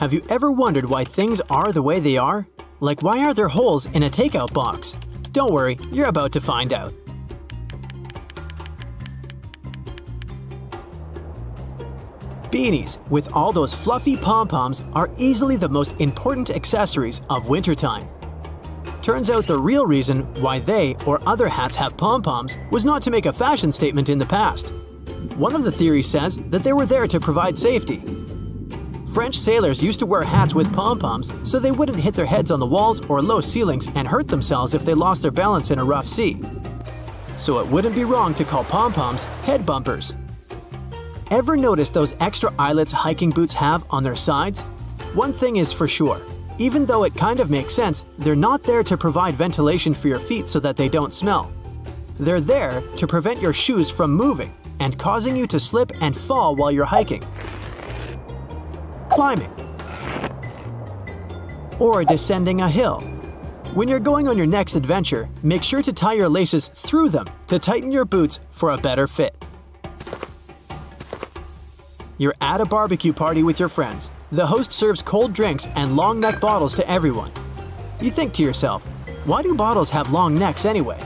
Have you ever wondered why things are the way they are? Like why are there holes in a takeout box? Don't worry, you're about to find out. Beanies, with all those fluffy pom-poms, are easily the most important accessories of wintertime. Turns out the real reason why they or other hats have pom-poms was not to make a fashion statement in the past. One of the theories says that they were there to provide safety. French sailors used to wear hats with pom-poms so they wouldn't hit their heads on the walls or low ceilings and hurt themselves if they lost their balance in a rough sea. So it wouldn't be wrong to call pom-poms head bumpers. Ever notice those extra eyelets hiking boots have on their sides? One thing is for sure. Even though it kind of makes sense, they're not there to provide ventilation for your feet so that they don't smell. They're there to prevent your shoes from moving and causing you to slip and fall while you're hiking, climbing, or descending a hill. When you're going on your next adventure, make sure to tie your laces through them to tighten your boots for a better fit. You're at a barbecue party with your friends. The host serves cold drinks and long neck bottles to everyone. You think to yourself, why do bottles have long necks anyway?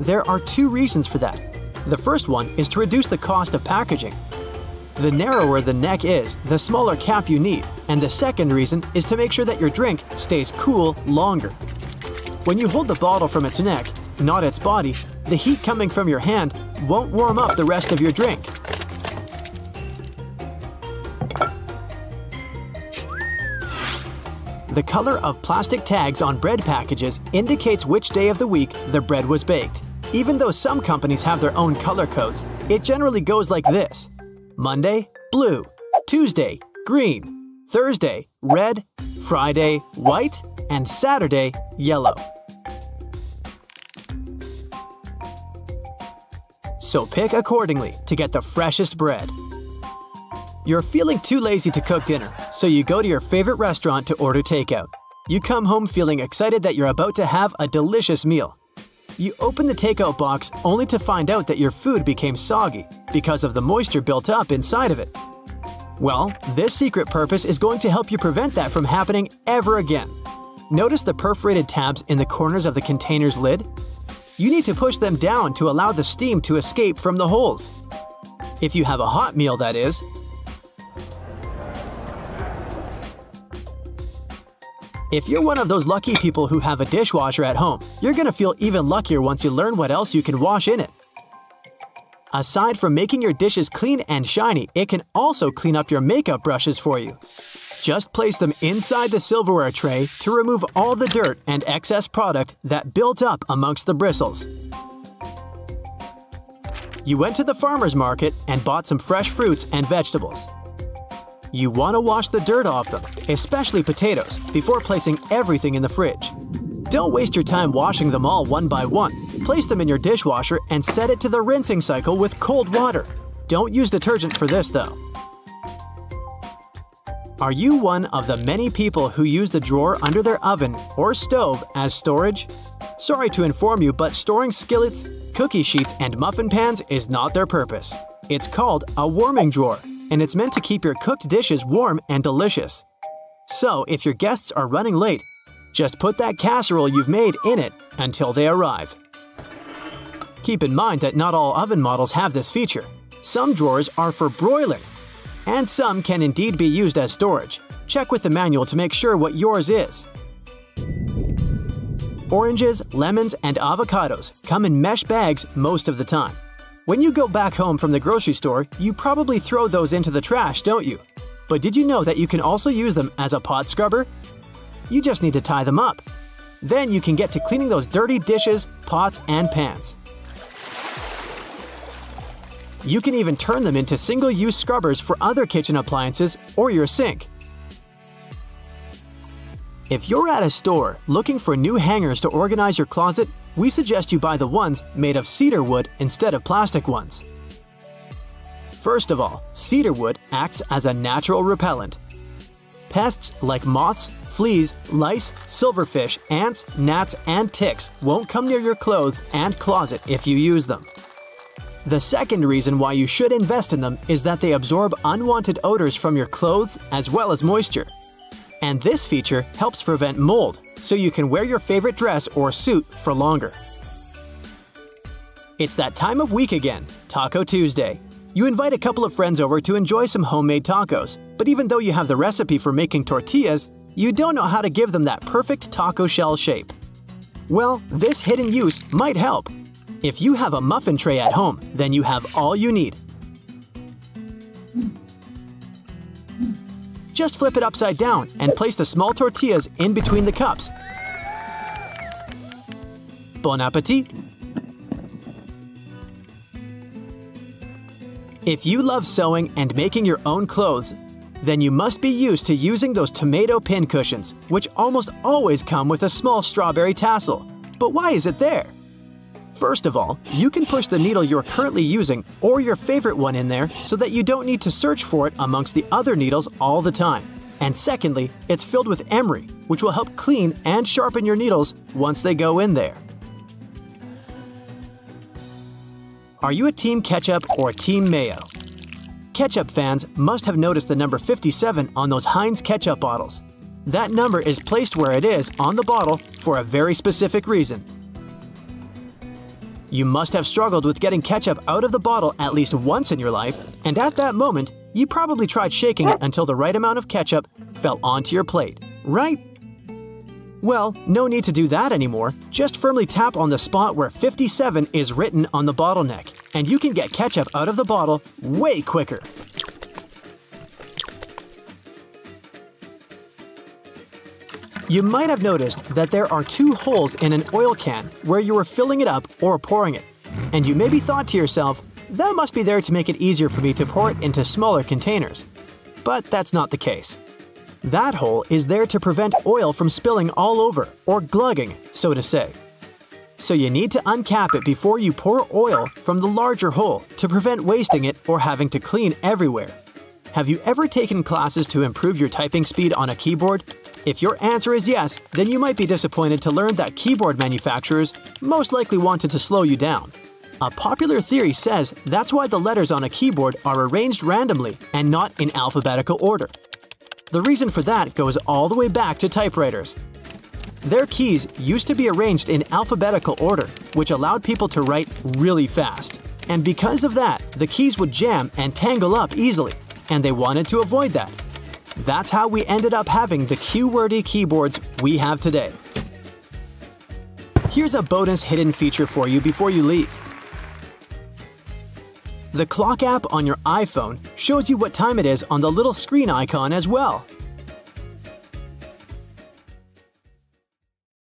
There are two reasons for that. The first one is to reduce the cost of packaging. The narrower the neck is, the smaller cap you need, and the second reason is to make sure that your drink stays cool longer. When you hold the bottle from its neck, not its body, the heat coming from your hand won't warm up the rest of your drink. The color of plastic tags on bread packages indicates which day of the week the bread was baked. Even though some companies have their own color codes, it generally goes like this Monday, blue, Tuesday, green, Thursday, red, Friday, white, and Saturday, yellow. So pick accordingly to get the freshest bread. You're feeling too lazy to cook dinner, so you go to your favorite restaurant to order takeout. You come home feeling excited that you're about to have a delicious meal. You open the takeout box only to find out that your food became soggy because of the moisture built up inside of it. Well, this secret purpose is going to help you prevent that from happening ever again. Notice the perforated tabs in the corners of the container's lid? You need to push them down to allow the steam to escape from the holes. If you have a hot meal, that is, If you're one of those lucky people who have a dishwasher at home, you're gonna feel even luckier once you learn what else you can wash in it. Aside from making your dishes clean and shiny, it can also clean up your makeup brushes for you. Just place them inside the silverware tray to remove all the dirt and excess product that built up amongst the bristles. You went to the farmer's market and bought some fresh fruits and vegetables. You want to wash the dirt off them, especially potatoes, before placing everything in the fridge. Don't waste your time washing them all one by one. Place them in your dishwasher and set it to the rinsing cycle with cold water. Don't use detergent for this though. Are you one of the many people who use the drawer under their oven or stove as storage? Sorry to inform you, but storing skillets, cookie sheets, and muffin pans is not their purpose. It's called a warming drawer and it's meant to keep your cooked dishes warm and delicious. So, if your guests are running late, just put that casserole you've made in it until they arrive. Keep in mind that not all oven models have this feature. Some drawers are for broiling, and some can indeed be used as storage. Check with the manual to make sure what yours is. Oranges, lemons, and avocados come in mesh bags most of the time. When you go back home from the grocery store, you probably throw those into the trash, don't you? But did you know that you can also use them as a pot scrubber? You just need to tie them up. Then you can get to cleaning those dirty dishes, pots, and pans. You can even turn them into single use scrubbers for other kitchen appliances or your sink. If you're at a store looking for new hangers to organize your closet, we suggest you buy the ones made of cedar wood instead of plastic ones. First of all, cedar wood acts as a natural repellent. Pests like moths, fleas, lice, silverfish, ants, gnats, and ticks won't come near your clothes and closet if you use them. The second reason why you should invest in them is that they absorb unwanted odors from your clothes as well as moisture. And this feature helps prevent mold, so you can wear your favorite dress or suit for longer. It's that time of week again, Taco Tuesday. You invite a couple of friends over to enjoy some homemade tacos, but even though you have the recipe for making tortillas, you don't know how to give them that perfect taco shell shape. Well, this hidden use might help. If you have a muffin tray at home, then you have all you need. Just flip it upside down and place the small tortillas in between the cups. Bon appetit! If you love sewing and making your own clothes, then you must be used to using those tomato pin cushions, which almost always come with a small strawberry tassel. But why is it there? First of all, you can push the needle you're currently using or your favorite one in there so that you don't need to search for it amongst the other needles all the time. And secondly, it's filled with emery, which will help clean and sharpen your needles once they go in there. Are you a Team Ketchup or a Team Mayo? Ketchup fans must have noticed the number 57 on those Heinz ketchup bottles. That number is placed where it is on the bottle for a very specific reason. You must have struggled with getting ketchup out of the bottle at least once in your life, and at that moment, you probably tried shaking it until the right amount of ketchup fell onto your plate, right? Well, no need to do that anymore. Just firmly tap on the spot where 57 is written on the bottleneck, and you can get ketchup out of the bottle way quicker. You might have noticed that there are two holes in an oil can where you are filling it up or pouring it. And you maybe thought to yourself, that must be there to make it easier for me to pour it into smaller containers. But that's not the case. That hole is there to prevent oil from spilling all over, or glugging, so to say. So you need to uncap it before you pour oil from the larger hole to prevent wasting it or having to clean everywhere. Have you ever taken classes to improve your typing speed on a keyboard? If your answer is yes, then you might be disappointed to learn that keyboard manufacturers most likely wanted to slow you down. A popular theory says that's why the letters on a keyboard are arranged randomly and not in alphabetical order. The reason for that goes all the way back to typewriters. Their keys used to be arranged in alphabetical order, which allowed people to write really fast. And because of that, the keys would jam and tangle up easily, and they wanted to avoid that. That's how we ended up having the QWERTY keyboards we have today. Here's a bonus hidden feature for you before you leave. The clock app on your iPhone shows you what time it is on the little screen icon as well.